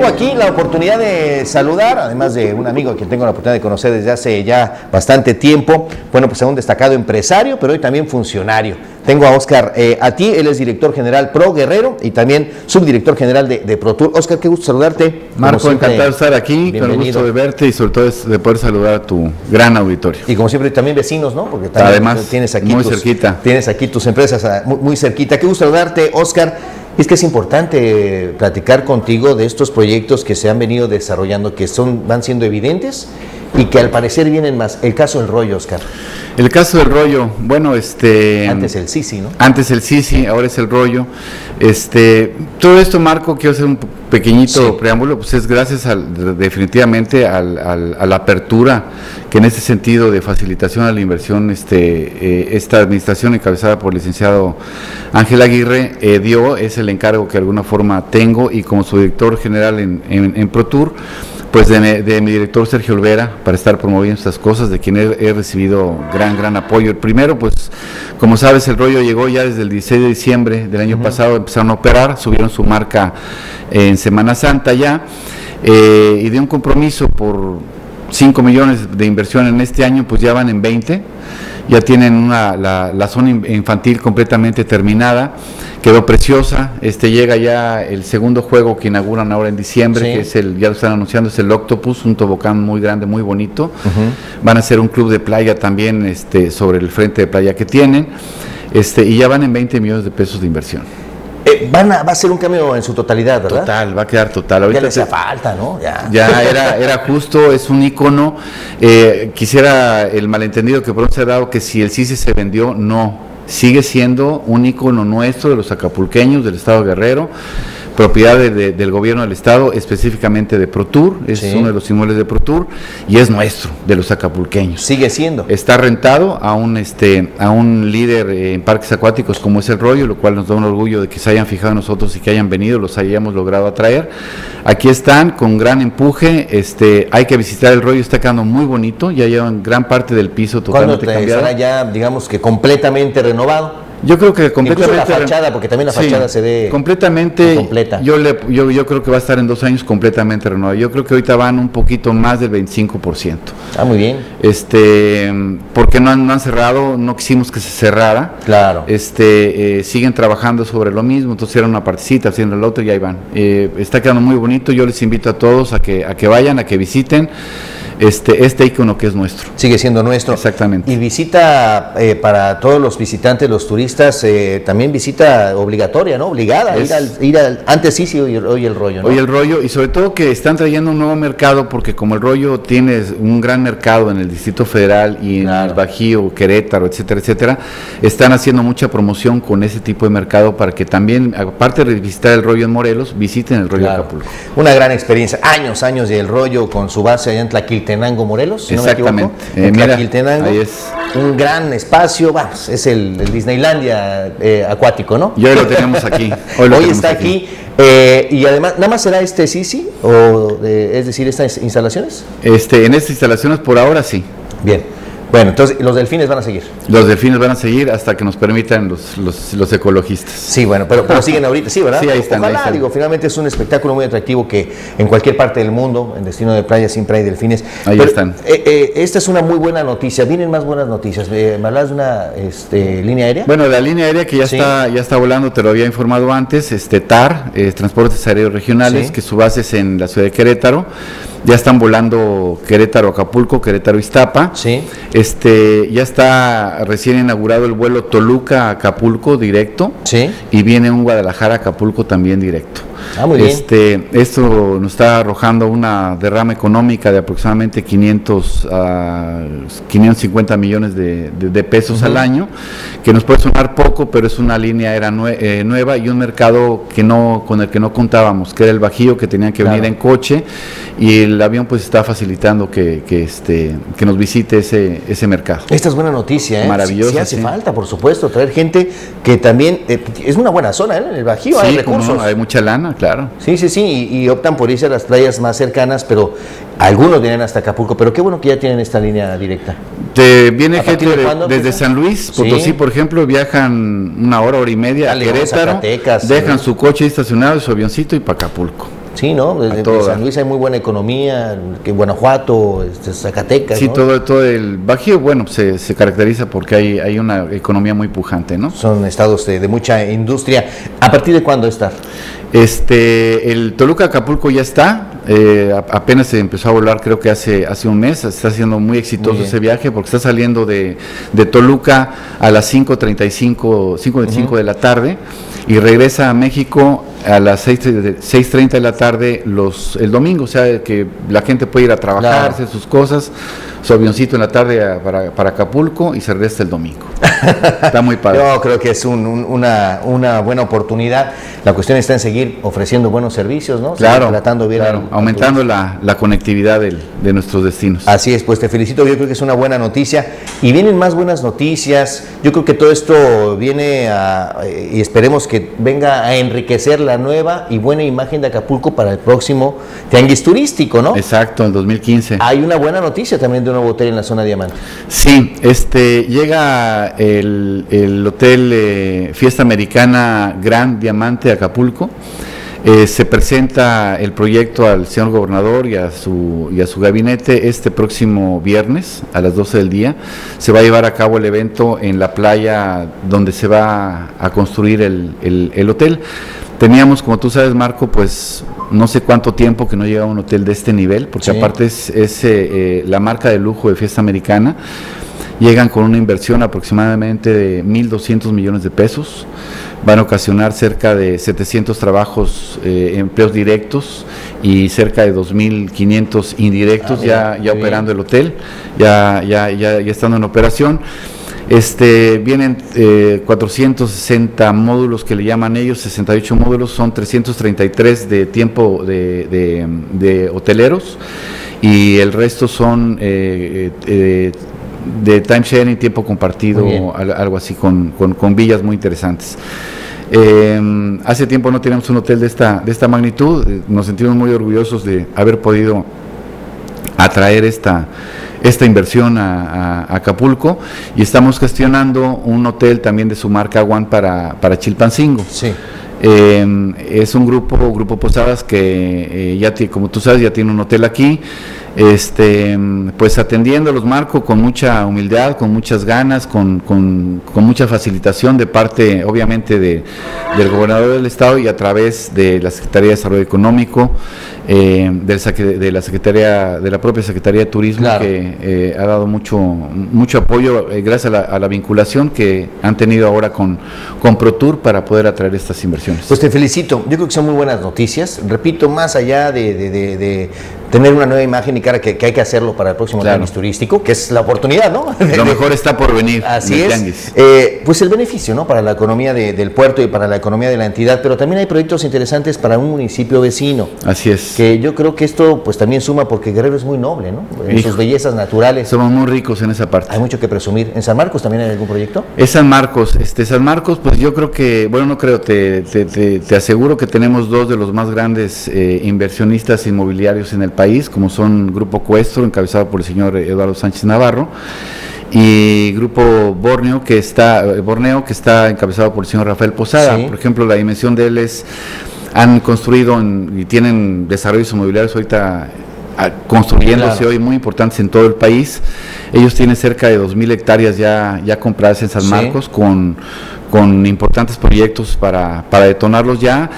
tengo aquí la oportunidad de saludar, además de un amigo a quien tengo la oportunidad de conocer desde hace ya bastante tiempo, bueno, pues a un destacado empresario, pero hoy también funcionario. Tengo a Oscar eh, a ti, él es director general Pro Guerrero y también subdirector general de, de Pro Tour. Oscar, qué gusto saludarte. Marco, encantado de estar aquí, con el gusto de verte y sobre todo de poder saludar a tu gran auditorio. Y como siempre también vecinos, ¿no? Porque también Además, tienes aquí muy tus, cerquita. Tienes aquí tus empresas ah, muy, muy cerquita. Qué gusto saludarte, Oscar. Es que es importante platicar contigo de estos proyectos que se han venido desarrollando, que son, van siendo evidentes y que al parecer vienen más. El caso del rollo, Oscar. El caso del rollo, bueno, este... Antes el Sisi, ¿no? Antes el Sisi, ahora es el rollo. Este, todo esto, Marco, quiero hacer un pequeñito Sí. preámbulo, pues es gracias al- definitivamente al- al- a la apertura que en este sentido de facilitación a la inversión, este, eh, esta administración encabezada por el licenciado Ángel Aguirre eh, dio, es el encargo que de alguna forma tengo y como subdirector general en, en, en ProTour, pues de, mi- de mi director Sergio Olvera para estar promoviendo estas cosas, de quien he, he recibido gran, gran apoyo. El primero, pues, como sabes, el rollo llegó ya desde el 16 de diciembre del año pasado, empezaron a operar, subieron su marca en Semana Santa ya, eh, y de un compromiso por 5 millones de inversión en este año, pues ya van en 20 ya tienen una, la, la zona in- infantil completamente terminada, quedó preciosa, este llega ya el segundo juego que inauguran ahora en diciembre, Sí. que es el, ya lo están anunciando, es el Octopus, un tobogán muy grande, muy bonito, van a ser un club de playa también este, sobre el frente de playa que tienen, este, y ya van en 20 millones de pesos de inversión. Eh, van a, va a ser un cambio en su totalidad, ¿verdad? Total, va a quedar total. Ya Ahorita le hacía falta, ¿no? Ya. ya era, era justo, es un icono. Eh, quisiera el malentendido que pronto se ha dado que si el CICI se vendió, no. Sigue siendo un icono nuestro de los acapulqueños, del Estado Guerrero, propiedad de- de- del gobierno del Estado, específicamente de ProTour, es Sí. uno de los inmuebles de ProTour y es nuestro, de los acapulqueños. Sigue siendo. Está rentado a un este a un líder en parques acuáticos como es el Rollo, lo cual nos da un orgullo de que se hayan fijado en nosotros y que hayan venido, los hayamos logrado atraer. Aquí están con gran empuje, este hay que visitar el Rollo, está quedando muy bonito, ya llevan gran parte del piso ¿Cuándo totalmente te cambiado. ya, digamos que completamente renovado? Yo creo que Incluso completamente la fachada, porque también la Sí, fachada se ve completamente. Yo, le, yo yo creo que va a estar en dos años completamente renovado. Yo creo que ahorita van un poquito más del 25%. Ah, muy bien. este porque no han, no han cerrado, no quisimos que se cerrara. Claro. Este, eh, siguen trabajando sobre lo mismo, entonces era una partecita, haciendo el otro y ahí van. Eh, está quedando muy bonito, yo les invito a todos a que, a que vayan, a que visiten este, este icono que es nuestro. Sigue siendo nuestro. Exactamente. Y visita eh, para todos los visitantes, los turistas, eh, también visita obligatoria, ¿no? Obligada. Es- Ir al, ir al- antes sí, sí, hoy, hoy el rollo, ¿no? Hoy el rollo, y sobre todo que están trayendo un nuevo mercado, porque como el rollo tiene un gran mercado en el Distrito Federal y en el Bajío, Querétaro, etcétera, etcétera, están haciendo mucha promoción con ese tipo de mercado para que también, aparte de visitar el rollo en Morelos, visiten el rollo Claro. Acapulco. Una gran experiencia. Años, años del rollo con su base allá en Tlaquiltenango, Morelos. si no me Exactamente. equivoco. Eh, mira, ahí es. Un gran espacio, vamos, es el, el Disneylandia eh, acuático, ¿no? Y hoy lo tenemos aquí. Hoy, lo tenemos está aquí. eh, y además, ¿nada más será este Sisi? O, eh, es decir, estas instalaciones? Este, en estas instalaciones por ahora sí. Bien. Bueno, entonces los delfines van a seguir. Los delfines van a seguir hasta que nos permitan los, los, los ecologistas. Sí, bueno, pero, pero siguen ahorita, sí, ¿verdad? Sí, ahí están, Ojalá, ahí están. digo, finalmente es un espectáculo muy atractivo que en cualquier parte del mundo, en destino de playa siempre hay delfines. Ahí Pero, están. eh, eh, esta es una muy buena noticia, vienen más buenas noticias. Eh, ¿Me hablas de una este, línea aérea? Bueno, la línea aérea que ya Sí. está ya está volando, te lo había informado antes, este TAR, eh, Transportes Aéreos Regionales, Sí. que su base es en la ciudad de Querétaro. Ya están volando Querétaro Acapulco, Querétaro Iztapa. Sí. Este, ya está recién inaugurado el vuelo Toluca Acapulco directo. Sí. Y viene un Guadalajara Acapulco también directo. Ah, muy bien. Este, esto nos está arrojando una derrama económica de aproximadamente 500 a 550 millones de, de- de pesos al año, que nos puede sonar poco, pero es una línea era nue- eh, nueva y un mercado que no con el que no contábamos, que era el Bajío, que tenían que venir en coche y el avión pues está facilitando que, que, este, que nos visite ese, ese mercado. Esta es buena noticia, ¿eh? Maravillosa, Sí, hace sí. falta, por supuesto, traer gente que también. eh, es una buena zona, ¿eh? En el Bajío hay Sí, recursos. no, hay mucha lana, claro. Sí, sí, sí, y, y optan por irse a las playas más cercanas, pero algunos vienen hasta Acapulco. Pero qué bueno que ya tienen esta línea directa. Te viene ¿A partir gente de cuándo desde? San Luis, Sí. Potosí, por ejemplo, viajan una hora, hora y media A Querétaro, dejan sí. su coche estacionado, su avioncito y para Acapulco. Sí, ¿no? Desde San Luis hay muy buena economía, que Guanajuato, este, Zacatecas. Sí, todo, todo el Bajío, bueno, se, se, caracteriza porque hay, hay una economía muy pujante, ¿no? Son estados de, de mucha industria. ¿A partir de cuándo está? Este, el Toluca Acapulco ya está, eh, apenas se empezó a volar creo que hace, hace un mes, está siendo muy exitoso ese viaje porque está saliendo de, de Toluca a las 5.35 5.25 de la tarde y regresa a México a las 6.30 de la tarde los, el domingo, o sea que la gente puede ir a trabajar, hacer sus cosas su avioncito en la tarde para, para, Acapulco y se regresa el domingo. Está muy padre. Yo creo que es una, una, buena oportunidad. La cuestión está en seguir ofreciendo buenos servicios, ¿no? Claro, tratando bien aumentando la, la, conectividad del, de nuestros destinos. Así es, pues te felicito, yo creo que es una buena noticia. Y vienen más buenas noticias. Yo creo que todo esto viene a, y esperemos que venga a enriquecer la nueva y buena imagen de Acapulco para el próximo tianguis turístico, ¿no? Exacto, en 2015. Hay una buena noticia también de nuevo hotel en la zona Diamante. Sí, este, llega el, hotel eh, Fiesta Americana Gran Diamante Acapulco. Eh, se presenta el proyecto al señor gobernador y a, su, y a su gabinete este próximo viernes a las 12 del día. Se va a llevar a cabo el evento en la playa donde se va a construir el, el hotel. Teníamos, como tú sabes, Marco, pues no sé cuánto tiempo que no llega a un hotel de este nivel, porque aparte es, eh, eh, la marca de lujo de fiesta americana. Llegan con una inversión aproximadamente de 1.200 millones de pesos. Van a ocasionar cerca de 700 trabajos, eh, empleos directos y cerca de 2.500 indirectos ah, ya, ya operando el hotel, ya, ya, ya, ya estando en operación. Este, vienen 460 eh, módulos que le llaman ellos, 68 módulos, son 333 de tiempo de, hoteleros y el resto son eh, eh, de time sharing, tiempo compartido, algo así, con, villas muy interesantes. hace tiempo no teníamos un hotel de esta, de esta magnitud, nos sentimos muy orgullosos de haber podido atraer esta, esta inversión a, Acapulco y estamos gestionando un hotel también de su marca One para, para Chilpancingo. Sí. Eh, es un grupo, Grupo Posadas, que eh, ya tiene, como tú sabes, ya tiene un hotel aquí. Este, pues atendiendo los marcos con mucha humildad, con muchas ganas, con, con, con mucha facilitación de parte, obviamente, de, del gobernador del estado y a través de la Secretaría de Desarrollo Económico eh, de la Secretaría, de la propia Secretaría de Turismo, que eh, ha dado mucho, mucho apoyo eh, gracias a la, vinculación que han tenido ahora con, con ProTour para poder atraer estas inversiones. Pues te felicito, yo creo que son muy buenas noticias. Repito, más allá de, tener una nueva imagen y cara que, hay que hacerlo para el próximo claro. turístico, que es la oportunidad, ¿no? Lo mejor está por venir. Así es. Eh, pues el beneficio, ¿no? Para la economía del puerto y para la economía de la entidad, pero también hay proyectos interesantes para un municipio vecino. Así es. Que yo creo que esto pues también suma porque Guerrero es muy noble, ¿no? En sus bellezas naturales. Somos muy ricos en esa parte. Hay mucho que presumir. ¿En San Marcos también hay algún proyecto? Es San Marcos. Este, San Marcos, pues yo creo que, bueno, no creo, te, te, aseguro que tenemos dos de los más grandes eh, inversionistas inmobiliarios en el país, como son Grupo Cuestro, encabezado por el señor Eduardo Sánchez Navarro, y Grupo Borneo, que está, Borneo, que está encabezado por el señor Rafael Posada. Por ejemplo, la dimensión de él es, han construido y tienen desarrollos inmobiliarios ahorita ah, construyéndose hoy muy importantes en todo el país. Ellos tienen cerca de 2.000 hectáreas ya, ya compradas en San Marcos con, con importantes proyectos para, para detonarlos ya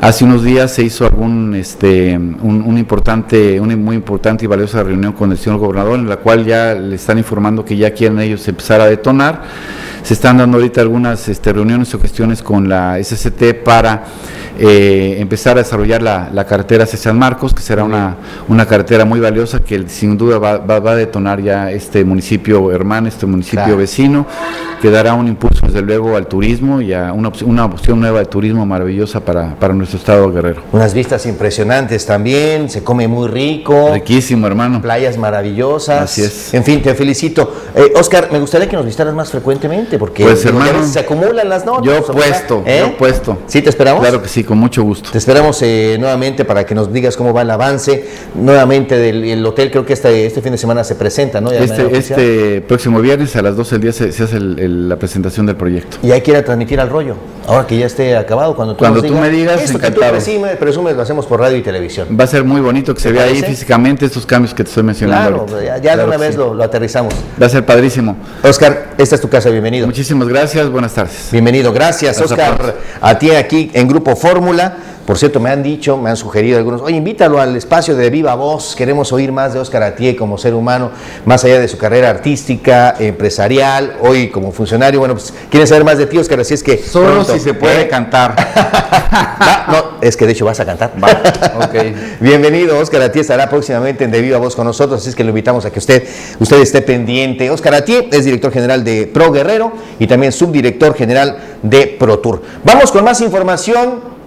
Hace unos días se hizo algún, este, un, importante, una muy importante y valiosa reunión con el señor gobernador, en la cual ya le están informando que ya quieren ellos empezar a detonar. Se están dando ahorita algunas este, reuniones o cuestiones con la SCT para eh, empezar a desarrollar la, la carretera hacia San Marcos, que será una, una carretera muy valiosa que sin duda va, va, a detonar ya este municipio hermano, este municipio vecino, que dará un impulso desde luego al turismo y a una, una opción nueva de turismo maravillosa para, para nuestro estado guerrero. Unas vistas impresionantes también, se come muy rico. Riquísimo, hermano. Playas maravillosas. Así es. En fin, te felicito. Eh, Oscar, me gustaría que nos visitaras más frecuentemente, porque pues, hermano, se acumulan las notas. Yo puesto, yo ¿eh? puesto. ¿Sí te esperamos? Claro que sí, con mucho gusto. Te esperamos eh, nuevamente para que nos digas cómo va el avance. Nuevamente del hotel, creo que este, este fin de semana se presenta, ¿no? este, este próximo viernes a las 12 del día se, hace la presentación del proyecto. Y hay que ir a transmitir al rollo. Ahora que ya esté acabado, cuando tú, Cuando tú me digas, esto que tú presumes, presumes, lo hacemos por radio y televisión. Va a ser muy bonito que se ¿Te vea ahí físicamente estos cambios que te estoy mencionando. Claro, ya, de una vez sí. lo, lo aterrizamos. Va a ser padrísimo. Oscar, esta es tu casa, bienvenido. Muchísimas gracias, buenas tardes. Bienvenido, gracias Hasta Oscar, a ti aquí en Grupo Fórmula. Por cierto, me han dicho, me han sugerido algunos, oye, invítalo al espacio de Viva Voz, queremos oír más de Oscar Atié como ser humano, más allá de su carrera artística, empresarial, hoy como funcionario, bueno, pues quieren saber más de ti, Oscar, así es que... Solo pronto, si se puede ¿eh? cantar. Va, no, es que de hecho vas a cantar. Va. Bienvenido, Oscar Atié estará próximamente en De Viva Voz con nosotros, así es que lo invitamos a que usted, usted esté pendiente. Oscar Atié es director general de Pro Guerrero y también subdirector general de Pro Tour. Vamos con más información.